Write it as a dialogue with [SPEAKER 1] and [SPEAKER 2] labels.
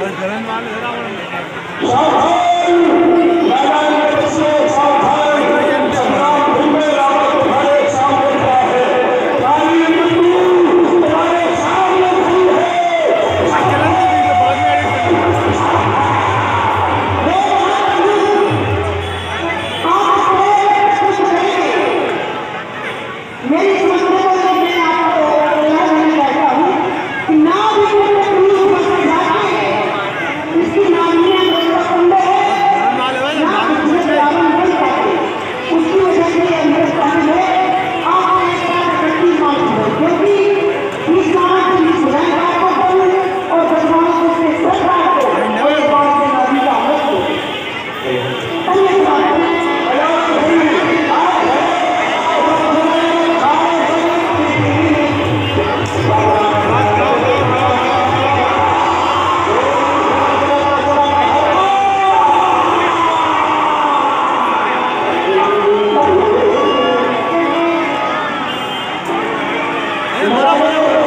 [SPEAKER 1] बस जलन वाले
[SPEAKER 2] Bravo, Bravo.